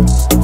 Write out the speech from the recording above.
you.